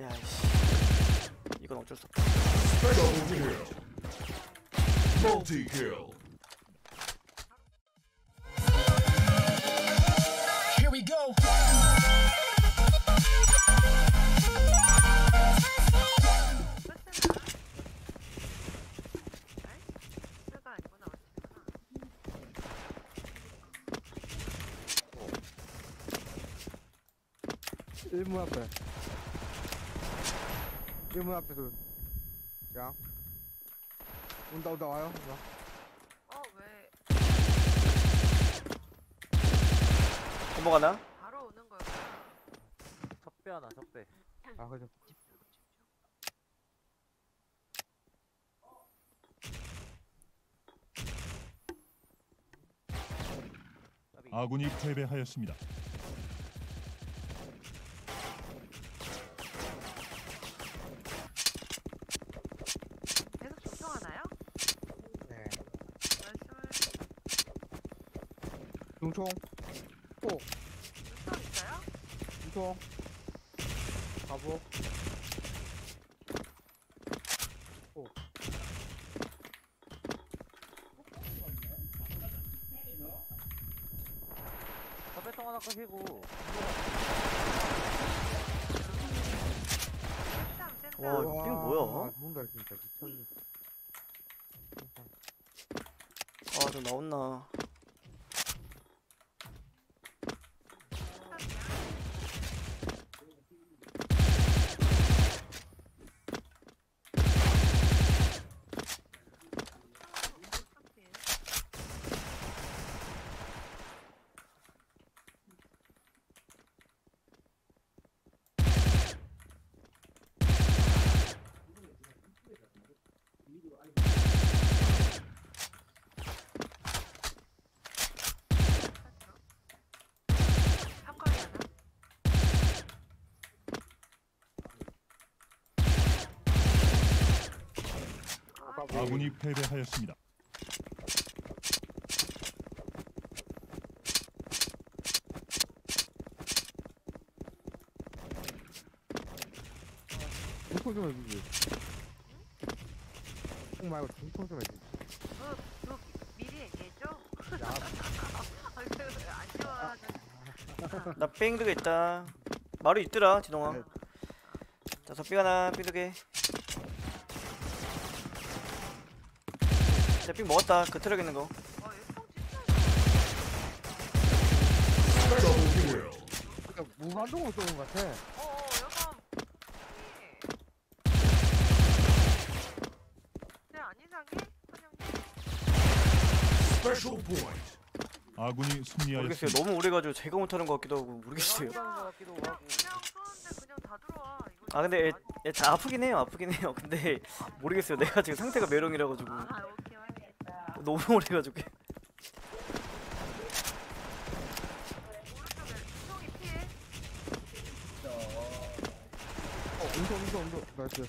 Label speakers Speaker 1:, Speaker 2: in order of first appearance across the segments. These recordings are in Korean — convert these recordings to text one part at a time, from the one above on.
Speaker 1: 야이씨 이건 어쩔 수 없다
Speaker 2: Double kill. Multi kill.
Speaker 3: Here we go.
Speaker 4: 스가 아니구나 어찌구나
Speaker 5: 일문 앞에 일문 앞에 둘 야. 온다 온다 와요 온다.
Speaker 4: 어왜
Speaker 1: 넘어가나?
Speaker 4: 바로 오는 거였구나
Speaker 6: 적배 하나 적배
Speaker 5: 아 그죠
Speaker 7: 아군이 패배하였습니다.
Speaker 4: 계속 조성하나요?
Speaker 5: 네
Speaker 4: 말씀을
Speaker 5: 중총.
Speaker 4: 조성 있어요?
Speaker 5: 중총. 가보.
Speaker 6: 적배통 하나 끄시고.
Speaker 4: 센담 센담
Speaker 1: 와, 이거 삥 뭐야?
Speaker 5: 아 뭔가 진짜. 미쳤네.
Speaker 1: 아저 나온나
Speaker 4: 아,
Speaker 7: 아군이 패배하였습니다.
Speaker 5: 좀 해주지. 총 말고 중총 좀 해주지.
Speaker 4: 그, 그 미리 얘기해줘?
Speaker 5: 야.
Speaker 4: 아, 그안 좋아하는
Speaker 1: 나삥 두개 있다. 마루 있더라 진홍아.
Speaker 5: 네.
Speaker 1: 자 적빙 하나 삥 두개 자삥 먹었다. 그 트럭 있는 거.
Speaker 5: 무반동으로 쏘는 것 같아
Speaker 4: 어, 어, 네, 안 이상해? 그냥.
Speaker 7: 아군이 승리하였습니다.
Speaker 1: 너무 오래가지고 제가 못하는 것 같기도 하고 모르겠어요.
Speaker 6: 들어간 것 같기도
Speaker 4: 그냥,
Speaker 6: 하고
Speaker 4: 그냥 쏘는데 그냥 다 들어와. 이거
Speaker 1: 아 근데 애, 자 아프긴 해요. 아프긴 해요. 근데 모르겠어요. 내가 지금 상태가 메롱이라 가지고.
Speaker 4: 아 오케이
Speaker 1: 너무 오래가지고
Speaker 5: 어 운동 운동 운동 nice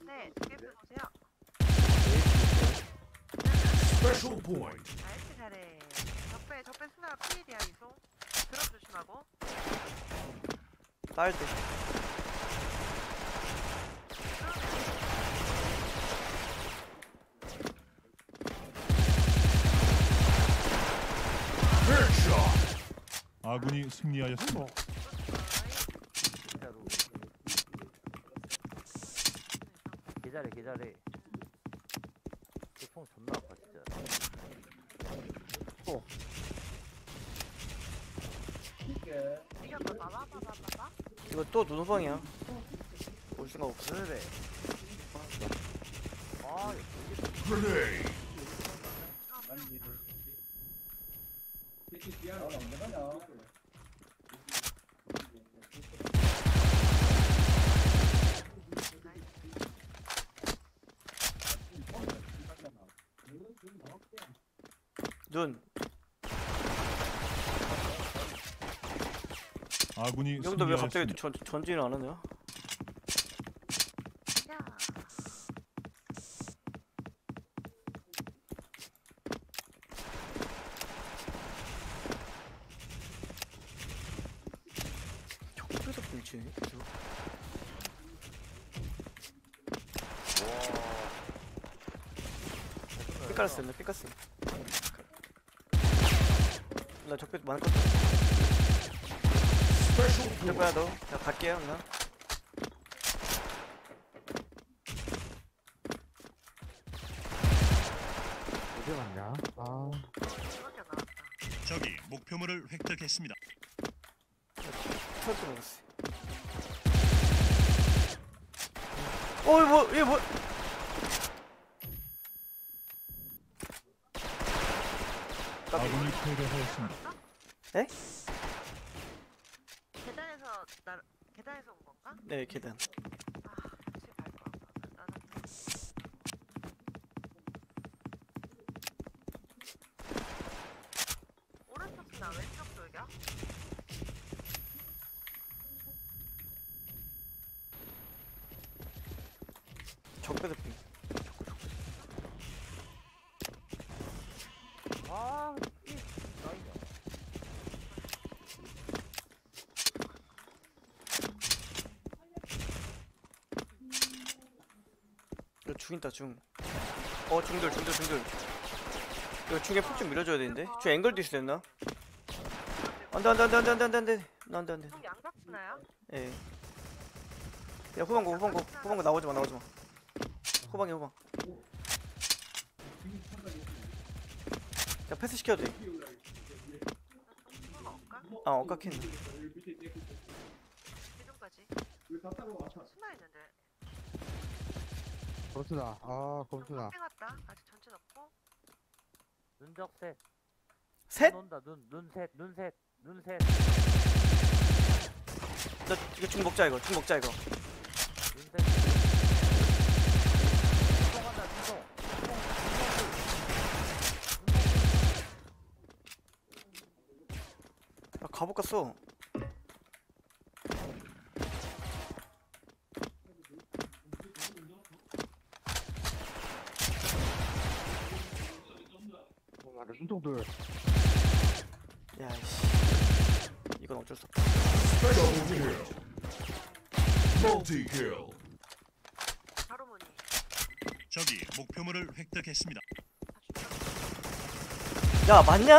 Speaker 4: 네 두개 펴보세요
Speaker 2: Special.
Speaker 4: 나이스 잘해 적배 적배 스나 피해야 이송 드럼 조심하고
Speaker 1: 딸 때.
Speaker 7: 아군이 승리하였습니다.
Speaker 6: 계좌래 계좌래 총 존나 아파 진짜.
Speaker 4: 이거 봐봐 봐봐
Speaker 1: 이거 또 눈호방이야. 올 생각 없어.
Speaker 6: 그래. 아 이거
Speaker 1: 눈
Speaker 7: 아군이
Speaker 1: 왜 갑자기
Speaker 7: 승리하였습니다.
Speaker 1: 전, 전진을 안 하냐
Speaker 4: 야
Speaker 1: 깔았어 나 삐깠어 나 적배 많을 것 같아. 적배야 너자 갈게요 나
Speaker 5: 어디 갔냐? 아.
Speaker 7: 적이 목표물을 획득했습니다.
Speaker 1: 먹었어 어이 뭐 이게 뭐
Speaker 7: 아군이 패배하였습니다.
Speaker 4: 계단에서 나 계단에서 온 건가?
Speaker 1: 네 계단
Speaker 4: 아, 다시 갈 거야. 나는 오른쪽 나 왼쪽 돌격?
Speaker 1: 적배도 삐
Speaker 6: 아, 씨. 나이다.
Speaker 1: 이거 중이다 중. 어 중돌 중돌 중돌. 이거 중에 푹좀 밀어줘야 되는데. 저 앵글도 있어 됐나? 안돼 안돼 안돼 안돼 안돼 안돼 안돼 안돼
Speaker 4: 양각 쓰나요?
Speaker 1: 예. 야 후방고 후방고 후방고 나오지 마 나오지 마. 후방이 후방. 야 패스 시켜도 돼.
Speaker 4: 수가 없까?
Speaker 1: 아 엇각했네.
Speaker 4: 지금까지 수나 있는데
Speaker 5: 검수다. 아, 검수다.
Speaker 4: 뺑 왔다 아직 전체 없고
Speaker 6: 눈적 셋.
Speaker 1: 셋.
Speaker 6: 눈 온다. 눈, 눈 셋, 눈 셋, 눈 셋,
Speaker 1: 너 이거 중 먹자 이거 중 먹자 이거.
Speaker 6: 눈 셋. 눈동 간다, 눈동.
Speaker 1: 야 갑옷 갔어.
Speaker 5: 눈동들.
Speaker 1: 야씨. 이건 어쩔 수 없다.
Speaker 2: Double kill. Multi kill.
Speaker 4: 바로 문이
Speaker 7: 적이 목표물을 획득했습니다.
Speaker 1: 야 맞냐?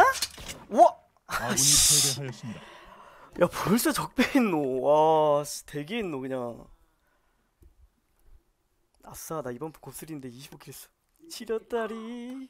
Speaker 1: 와.
Speaker 7: 아군이
Speaker 1: 아씨.
Speaker 7: 패배하였습니다.
Speaker 1: 야 벌써 적배 있노 와 씨, 대기 있노 그냥 아싸 나 이번 부 곱슬인데 25킬 했어 지렸다리